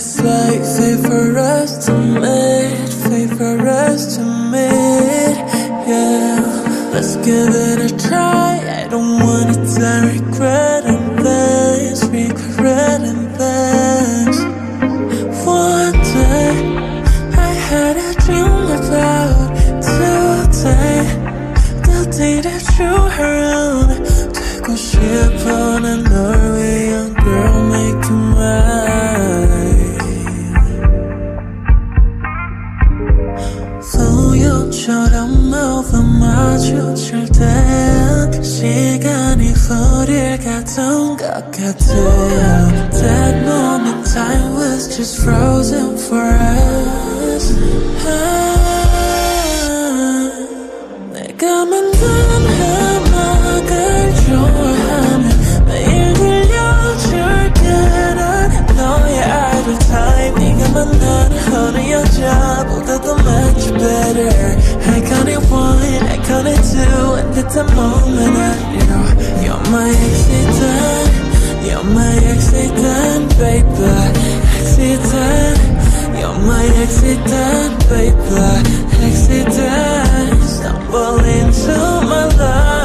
It's like fate for us to meet, fate for us to meet. Yeah, let's give it a try. I don't want it to regret and this, regret and things. One day I had a dream about today, the day that you were around. ship on 난. 마주칠 때 시간이 흐릴 같은 것 같아 That moment time was just frozen for us 아, 내가 만든 one, iconic two And at the moment I know You're my accident. You're my accident, baby. Accident. You're my accident, baby. Accident. Stumble into my life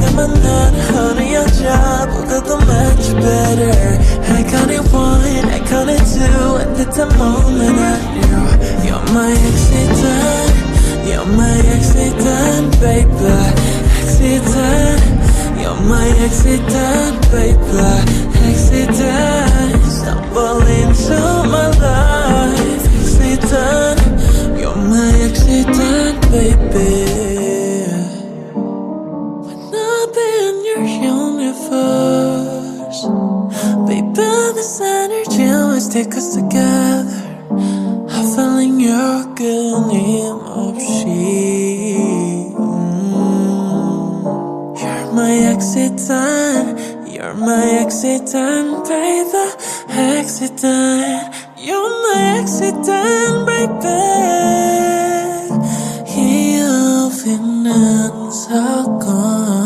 타입 네가 만나는 어느 여자보다도 much better Iconic one, iconic two And at the moment I know You're my accident You're my accident, baby Accident You're my accident, baby Accident Stumble into my life Accident You're my accident, baby Baby, this energy always take us together. I'm feeling your good name of she. You're my accident You're my accident, baby Accident You're my accident, baby You've been and so gone.